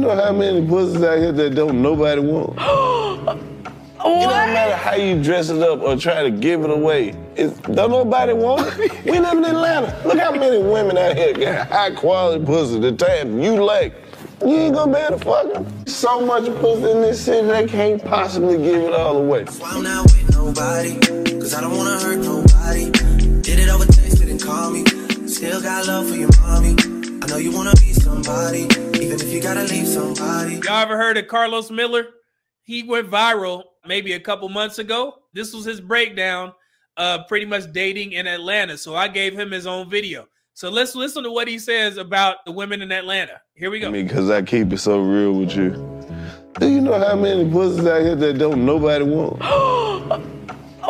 know how many pussies out here that don't nobody want? It don't matter how you dress it up or try to give it away. It's, don't nobody want it. We live in Atlanta. Look how many women out here got high quality pussy, the type you like. You ain't gonna be able to fuck them. So much pussy in this city, they can't possibly give it all away. I'm not with nobody, cause I don't wanna hurt nobody. Did it over text, didn't call me. Still got love for your mommy. I know you wanna be somebody, even if you gotta leave somebody. Y'all ever heard of Karlos Miller? He went viral maybe a couple months ago. This was his breakdown of pretty much dating in Atlanta. So I gave him his own video. So let's listen to what he says about the women in Atlanta. Here we go. Because I keep it so real with you. Do you know how many pussies out here that don't nobody want?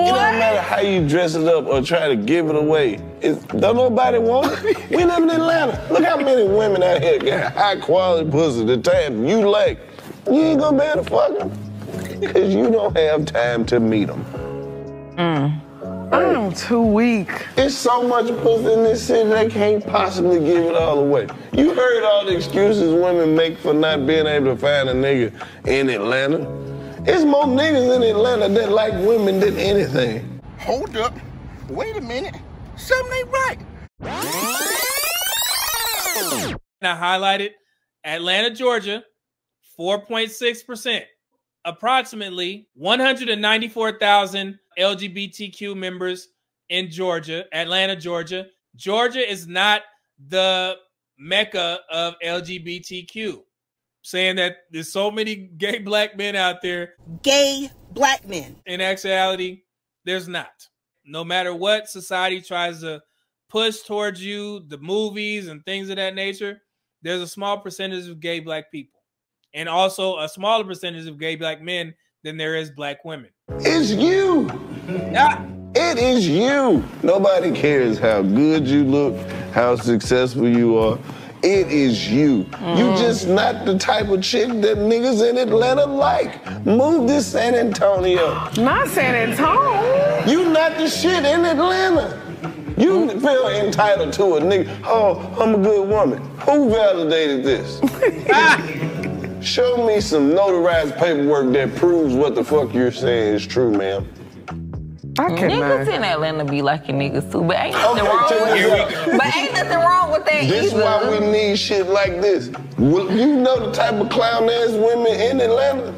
It don't matter how you dress it up or try to give it away. It's, don't nobody want it. We live in Atlanta. Look how many women out here got high quality pussy, the type you like. You ain't gonna be able to fuck them. Because you don't have time to meet them. Mm. I'm too weak. It's so much pussy in this city, they can't possibly give it all away. You heard all the excuses women make for not being able to find a nigga in Atlanta. It's more niggas in Atlanta that like women than anything. Hold up. Wait a minute. Something ain't right. And I highlighted Atlanta, Georgia, 4.6%. Approximately 194,000 LGBTQ members in Georgia, Atlanta, Georgia. Georgia is not the mecca of LGBTQ. Saying that there's so many gay black men out there. Gay black men. In actuality, there's not. No matter what society tries to push towards you, the movies and things of that nature, there's a small percentage of gay black people. And also a smaller percentage of gay black men than there is black women. It's you. Ah, It is you. Nobody cares how good you look, how successful you are. It is you. You mm. just not the type of chick that niggas in Atlanta like. Move to San Antonio. Not San Antonio. You not the shit in Atlanta. You feel entitled to a nigga. Oh, I'm a good woman. Who validated this? Show me some notarized paperwork that proves what the fuck you're saying is true, ma'am. I mm. Niggas in Atlanta be liking niggas too, but ain't nothing Okay, wrong with this out. But ain't nothing wrong with that This either. why we need shit like this. You know the type of clown ass women in Atlanta?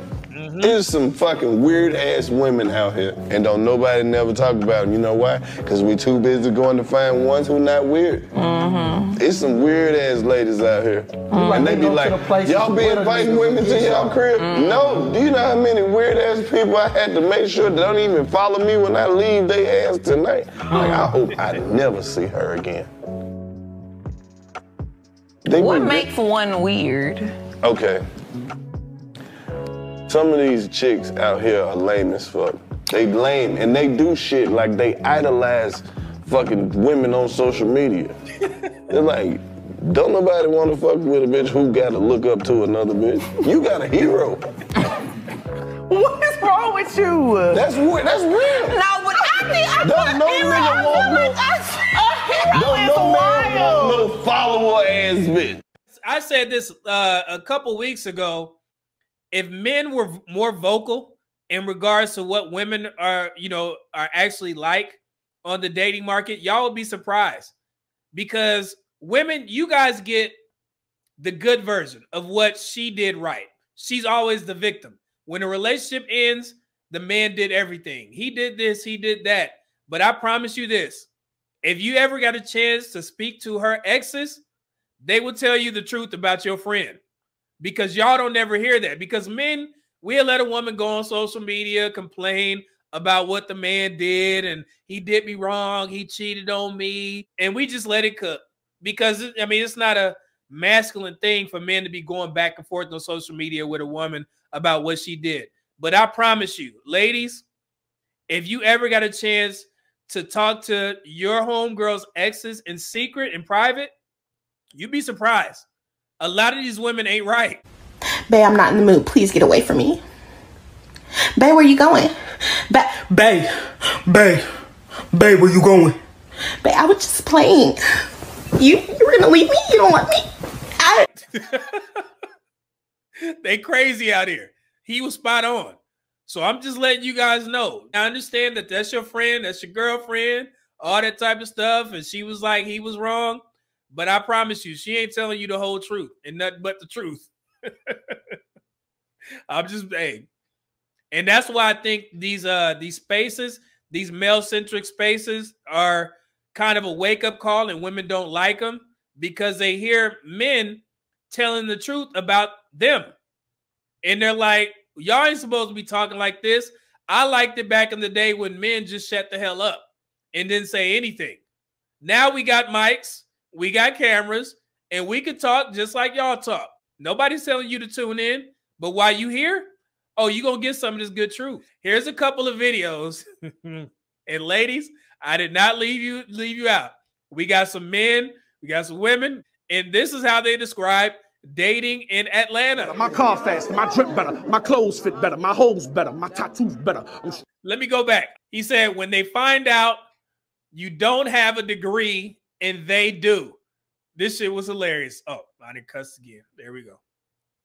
There's some fucking weird ass women out here, and don't nobody never talk about them. You know why? Because we too busy going to find ones who not weird. Mm-hmm. It's some weird ass ladies out here, and they be like, the places "Y'all be inviting women to y'all crib?" Mm-hmm. No. Do you know how many weird ass people I had to make sure they don't even follow me when I leave their ass tonight? Like, I hope I never see her again. They What makes one weird? Okay. Some of these chicks out here are lame as fuck. They lame and they do shit like they idolize fucking women on social media. They're like, don't nobody want to fuck with a bitch who gotta look up to another bitch. You got a hero. What is wrong with you? That's weird. That's real. No, but I think I Don't put no hero. nigga want feel no- like hero Don't is no man want no follower ass bitch. I said this uh, a couple weeks ago. If men were more vocal in regards to what women are, you know, are actually like on the dating market, y'all would be surprised because women, you guys get the good version of what she did right. She's always the victim. When a relationship ends, the man did everything. He did this, he did that. But I promise you this if you ever got a chance to speak to her exes, they will tell you the truth about your friend because y'all don't never hear that. Because men, we'll let a woman go on social media, complain about what the man did, and he did me wrong, he cheated on me, and we just let it cook. Because I mean, it's not a masculine thing for men to be going back and forth on social media with a woman about what she did. But I promise you, ladies, if you ever got a chance to talk to your homegirl's exes in secret, in private, you'd be surprised. A lot of these women ain't right. Babe, I'm not in the mood. Please get away from me. Babe, where you going? Babe, Babe, babe, babe, where you going? babe, I was just playing. You you were gonna leave me? You don't want me? I they crazy out here. He was spot on. So I'm just letting you guys know. I understand that that's your friend, that's your girlfriend, all that type of stuff. And she was like, he was wrong. But I promise you, she ain't telling you the whole truth and nothing but the truth. I'm just hey. And that's why I think these uh these spaces, these male-centric spaces are kind of a wake-up call and women don't like them because they hear men telling the truth about them. And they're like, y'all ain't supposed to be talking like this. I liked it back in the day when men just shut the hell up and didn't say anything. Now we got mics, we got cameras, and we could talk just like y'all talk. Nobody's telling you to tune in, but while you here, oh, you gonna get some of this good truth. Here's a couple of videos, and ladies, I did not leave you leave you out. We got some men, we got some women, and this is how they describe dating in Atlanta. My car faster, my drip better, my clothes fit better, my hoes better, my tattoos better. Let me go back. He said when they find out you don't have a degree and they do. This shit was hilarious. Oh, I didn't cuss again. There we go.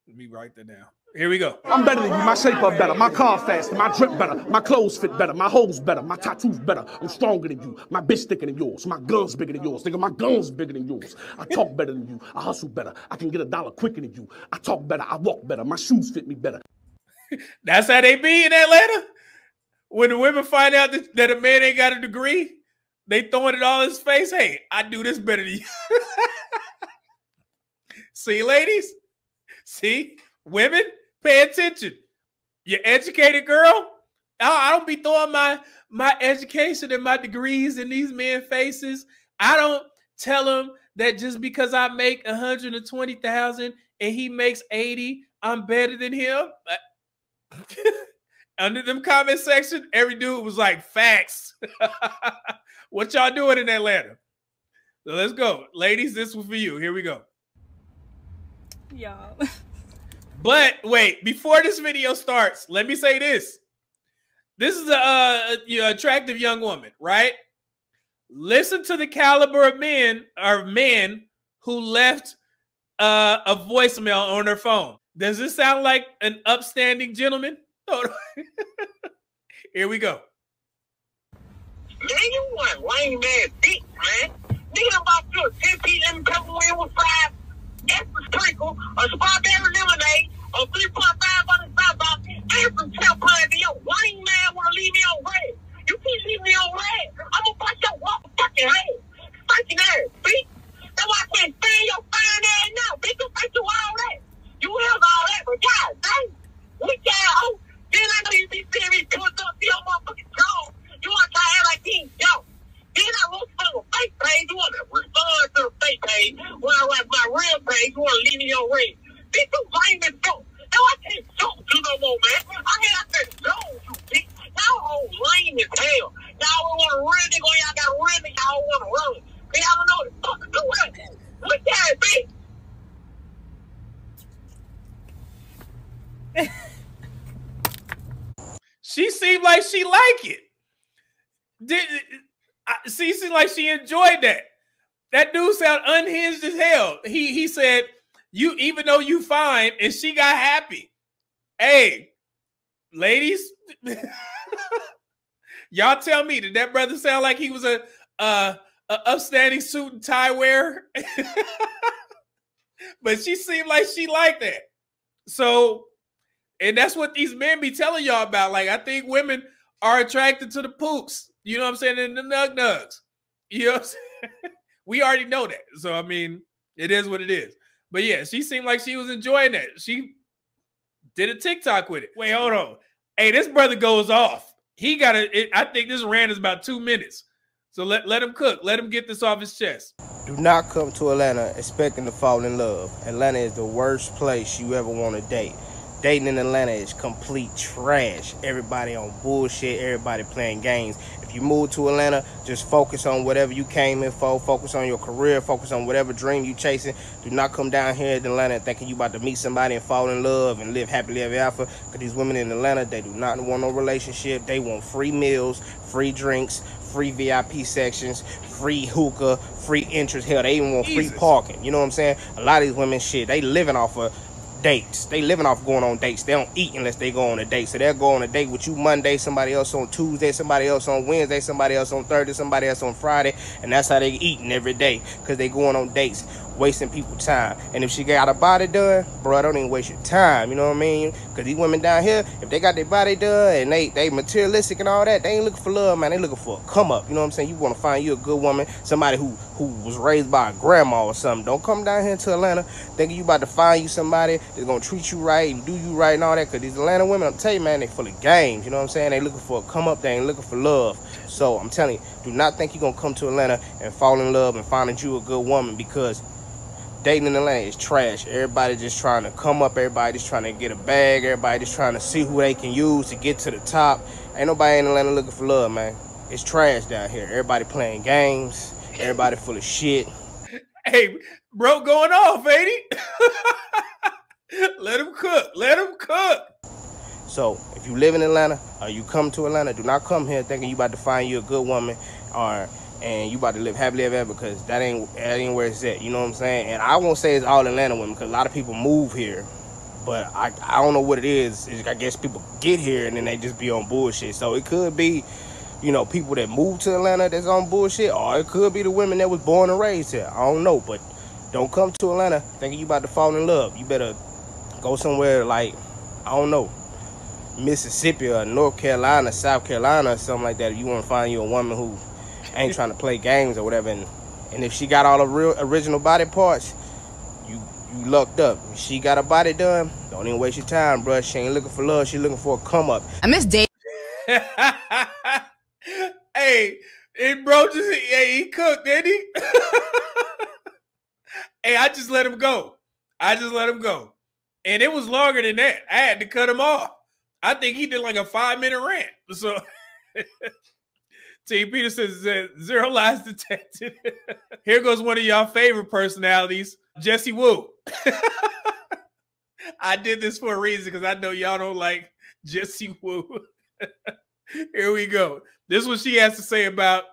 Let me write that down. Here we go. I'm better than you. My shape up better. My car faster. My drip better. My clothes fit better. My hoes better. My tattoos better. I'm stronger than you. My bitch thicker than yours. My guns bigger than yours. Nigga, my guns bigger than yours. I talk better than you. I hustle better. I can get a dollar quicker than you. I talk better. I walk better. My shoes fit me better. That's how they be in Atlanta. When the women find out that, that a man ain't got a degree, they throwing it all in his face. Hey, I do this better than you. See, ladies? See? Women, pay attention. You educated girl? I, don't be throwing my my education and my degrees in these men faces. I don't tell them that just because I make 120,000 and he makes 80, I'm better than him. Under them comment section, every dude was like, facts. what y'all doing in Atlanta? So let's go. Ladies, this was for you. Here we go. Y'all. But wait, before this video starts, let me say this. This is a, a attractive young woman, right? Listen to the caliber of men or men who left uh, a voicemail on their phone. Does this sound like an upstanding gentleman? Here we go. Man, you want lame ass bitch, man. Nigga about to 10 feet lemon pepper wheel with five extra sprinkle, a strawberry lemonade, a 3.5 on the stop box, and some tailpipe. Yo, lame man wanna leave me on red. You can't leave me on red. I'm gonna bust your walk fucking head. Fucking ass, bitch. That's why I can't stand your fine ass now, bitch. You think you all that. You is all that, but God dang. We can't hoe. ¡Era mi, mi, mi puto Dios! Enjoyed that. That dude sound unhinged as hell. He he said, "You even though you fine," and she got happy. Hey, ladies, y'all tell me, did that brother sound like he was a a upstanding suit and tie wear? but she seemed like she liked that. So, and that's what these men be telling y'all about. Like, I think women are attracted to the pooks. You know what I'm saying? And the nug nugs. You know what I'm saying? we already know that. So I mean, it is what it is. But yeah, she seemed like she was enjoying that. She did a TikTok with it. Wait, hold on. Hey, this brother goes off. He got a. I think this rant is about two minutes. So let let him cook. Let him get this off his chest. Do not come to Atlanta expecting to fall in love. Atlanta is the worst place you ever want to date. Dating in Atlanta is complete trash. Everybody on bullshit, everybody playing games. If you move to Atlanta, just focus on whatever you came in for, focus on your career, focus on whatever dream you're chasing. Do not come down here in Atlanta thinking you about to meet somebody and fall in love and live happily ever after. Because these women in Atlanta, they do not want no relationship. They want free meals, free drinks, free VIP sections, free hookah, free entrance. Hell, they even want free parking. You know what I'm saying? A lot of these women, shit, they living off of dates. They living off going on dates. They don't eat unless they go on a date. So they'll go on a date with you Monday, somebody else on Tuesday, somebody else on Wednesday, somebody else on Thursday, somebody else on Friday, and that's how they eating every day because they going on dates, wasting people time. And if she got her body done, bro, I don't even waste your time. You know what I mean? Because these women down here, if they got their body done and they they materialistic and all that, they ain't looking for love, man. They looking for a come up. You know what I'm saying? You want to find you a good woman, somebody who who was raised by a grandma or something. Don't come down here to Atlanta thinking you about to find you somebody that's gonna treat you right and do you right and all that. Cause these Atlanta women, I'm telling you, man, they full of games. You know what I'm saying? They looking for a come up. They ain't looking for love. So I'm telling you, do not think you're gonna come to Atlanta and fall in love and find you a good woman because dating in Atlanta is trash. Everybody just trying to come up. Everybody just trying to get a bag. Everybody just trying to see who they can use to get to the top. Ain't nobody in Atlanta looking for love, man. It's trash down here. Everybody playing games. Everybody full of shit. Hey, bro, going off, ain't he? Let him cook. Let him cook. So if you live in Atlanta or you come to Atlanta, do not come here thinking you about to find you a good woman or and you about to live happily ever because that ain't that ain't where it's at. You know what I'm saying? And I won't say it's all Atlanta women because a lot of people move here, but I I don't know what it is. It's- I guess people get here and then they just be on bullshit. So it could be, you know, people that moved to Atlanta that's on bullshit, or it could be the women that was born and raised here. I don't know, but don't come to Atlanta thinking you about to fall in love. You better go somewhere like I don't know. Mississippi or North Carolina, South Carolina, or something like that. If you want to find you a woman who ain't trying to play games or whatever, and, and if she got all the real original body parts, you you lucked up. If she got her body done, don't even waste your time, bruh. She ain't looking for love. She looking for a come up. I miss dating. hey, it bro just hey, he cooked, didn't he? hey, I just let him go. I just let him go. And it was longer than that. I had to cut him off. I think he did like a five minute rant. So T. Peterson said zero lies detected. Here goes one of y'all favorite personalities, Jesse Wu. I did this for a reason because I know y'all don't like Jesse Wu. Here we go. This is what she has to say about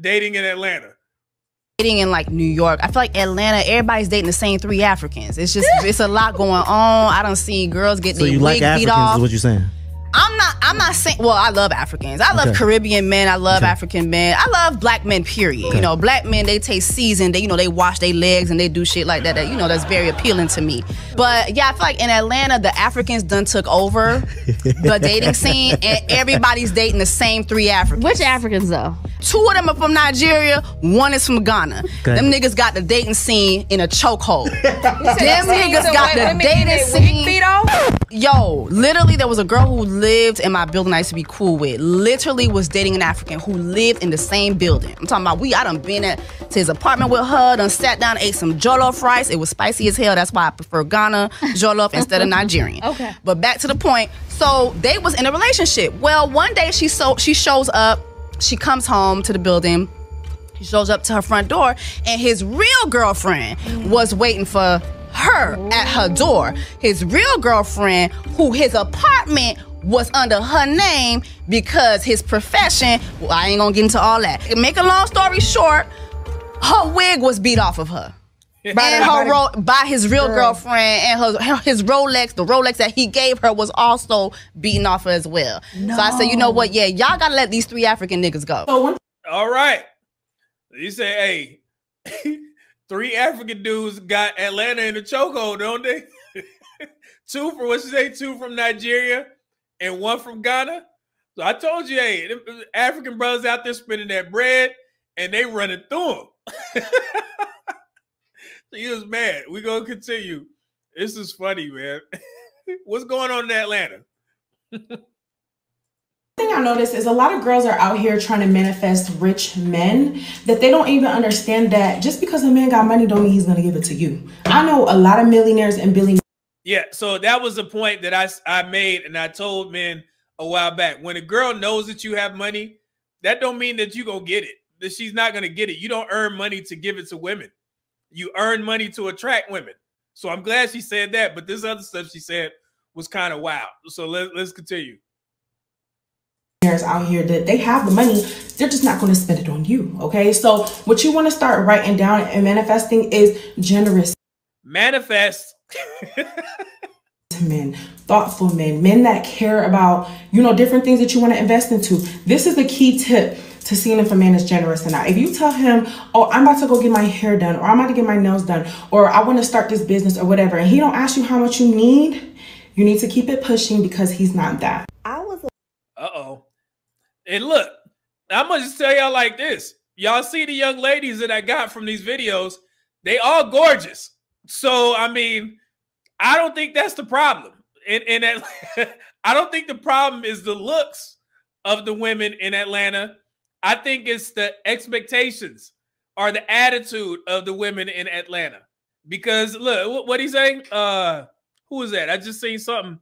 dating in Atlanta. dating in like New York. I feel like Atlanta, everybody's dating the same three Africans. It's just it's a lot going on. I don't see girls getting So their you like wig beat Africans, off. is what you're saying? I'm not. I'm not saying. Well, I love Africans. I love Okay. Caribbean men. I love Okay. African men. I love black men. Period. You know, black men they taste seasoned. They you know they wash their legs and they do shit like that. That you know that's very appealing to me. But yeah, I feel like in Atlanta the Africans done took over the dating scene and everybody's dating the same three Africans. Which Africans though? Two of them are from Nigeria. One is from Ghana. Okay. Them niggas got the dating scene in a chokehold. Them niggas to got what? the dating getting their wig scene. Yo, literally, there was a girl who lived in my building I used to be cool with. Literally, was dating an African who lived in the same building. I'm talking about we. I done been at to his apartment with her. Done sat down, ate some jollof rice. It was spicy as hell. That's why I prefer Ghana jollof instead of Nigerian. Okay. But back to the point. So they was in a relationship. Well, one day she so she shows up. She comes home to the building. She shows up to her front door, and his real girlfriend was waiting for her at her door. His real girlfriend, who his apartment was under her name because his profession. Well, I ain't gonna get into all that. Make a long story short, her wig was beat off of her. By and the- her ro- by his real Girl. girlfriend and her, his Rolex, the Rolex that he gave her was also beaten off as well. So I said, you know what? Yeah, y'all gotta let these three African niggas go. All right. You say, hey, three African dudes got Atlanta in the chokehold, don't they? two from what you say, two from Nigeria and one from Ghana. So I told you, hey, African brothers out there spending that bread and they running through them. So he was mad. we gonna continue. This is funny, man. What's going on in Atlanta? thing I noticed is a lot of girls are out here trying to manifest rich men that they don't even understand that just because a man got money don't mean he's gonna give it to you. I know a lot of millionaires and billionaires. Yeah, so that was the point that I I made, and I told men a while back. When a girl knows that you have money, that don't mean that you gonna get it. That she's not gonna get it. You don't earn money to give it to women. You earn money to attract women. So I'm glad she said that. But this other stuff she said was kind of wild. So let, let's continue. out here that they have the money, they're just not going to spend it on you. Okay, so what you want to start writing down and manifesting is generous. Manifest. men, thoughtful men, men that care about, you know, different things that you want to invest into. This is the key tip to seeing if a man is generous or not. If you tell him, oh, I'm about to go get my hair done, or I'm about to get my nails done, or I want to start this business or whatever, and he don't ask you how much you need, you need to keep it pushing because he's not that. I was. Uh oh. And look, I'm gonna just tell y'all like this. Y'all see the young ladies that I got from these videos, they all gorgeous. So I mean, I don't think that's the problem. And, in Atlanta, I don't think the problem is the looks of the women in Atlanta. I think it's the expectations or the attitude of the women in Atlanta. Because look, what he's saying? Uh who is that? I just seen something.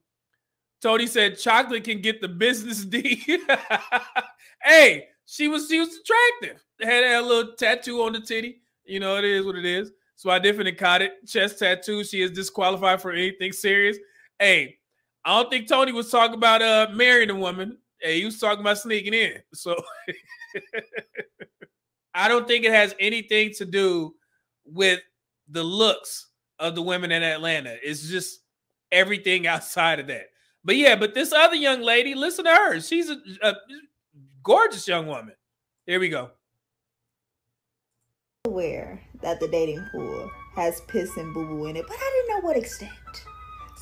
Tony said chocolate can get the business D. hey, she was she was attractive. Had a little tattoo on the titty. You know, it is what it is. So I definitely caught it. Chest tattoo. She is disqualified for anything serious. Hey, I don't think Tony was talking about uh marrying a woman. Hey, he was talking about sneaking in. So I don't think it has anything to do with the looks of the women in Atlanta. It's just everything outside of that. But yeah, but this other young lady, listen to her. She's a, a gorgeous young woman. Here we go. Aware that the dating pool has piss and boo boo in it, but I didn't know what extent.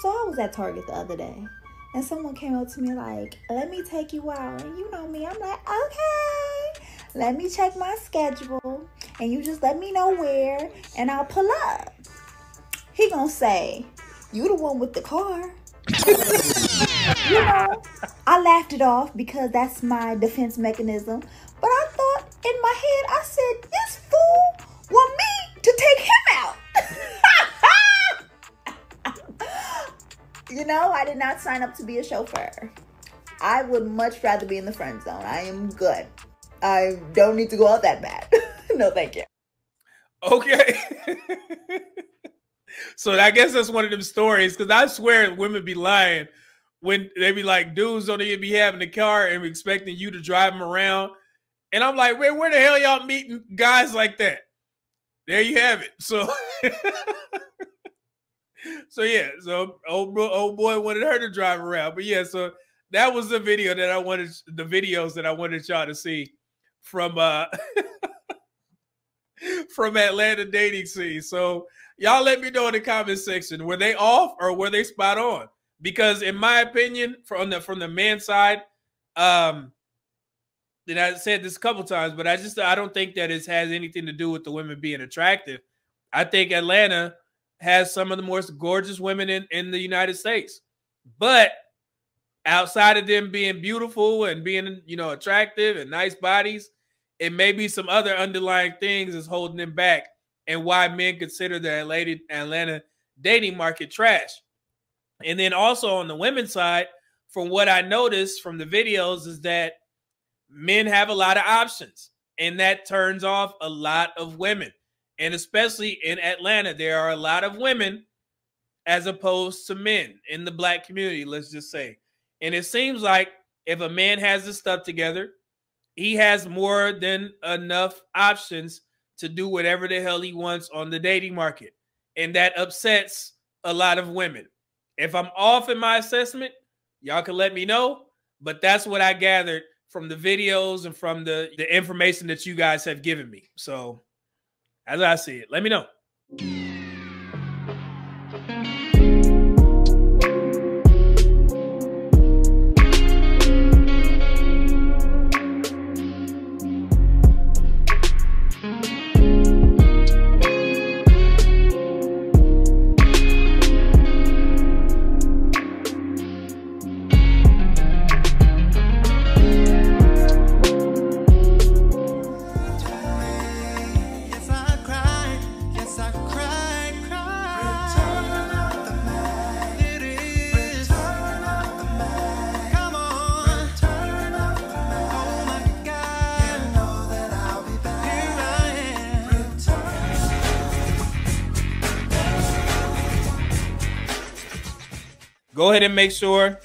So I was at Target the other day, and someone came up to me like, "Let me take you out," and you know me, I'm like, "Okay." Let me check my schedule, and you just let me know where, and I'll pull up. He gonna say, "You the one with the car." you know, I laughed it off because that's my defense mechanism. But I thought in my head, I said, this fool want me to take him you know, I did not sign up to be a chauffeur. I would much rather be in the friend zone. I am good. I don't need to go out that bad. no, thank you. Okay. so I guess that's one of them stories because I swear women be lying when they be like, dudes don't even be having a car and expecting you to drive them around. And I'm like, where, where the hell y'all meeting guys like that? There you have it. So, so yeah, so old old boy wanted her to drive around, but yeah, so that was the video that I wanted, the videos that I wanted y'all to see from uh from Atlanta dating scene. So y'all let me know in the comment section, were they off or were they spot on? Because in my opinion, from the from the man side, um, and I said this a couple times, but I just I don't think that it has anything to do with the women being attractive. I think Atlanta has some of the most gorgeous women in, in the United States. But outside of them being beautiful and being, you know, attractive and nice bodies, it may be some other underlying things is holding them back and why men consider the Atlanta, Atlanta dating market trash. And then also on the women's side, from what I noticed from the videos, is that men have a lot of options, and that turns off a lot of women. And especially in Atlanta, there are a lot of women as opposed to men in the black community, let's just say. And it seems like if a man has his stuff together, he has more than enough options to do whatever the hell he wants on the dating market. And that upsets a lot of women. If I'm off in my assessment, y'all can let me know. But that's what I gathered from the videos and from the, the information that you guys have given me. So, as I see it, let me know. Make sure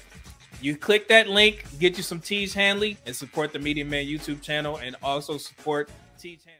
you click that link, get you some Tiege Hanley, and support the Medium Man YouTube channel, and also support Tiege Hanley.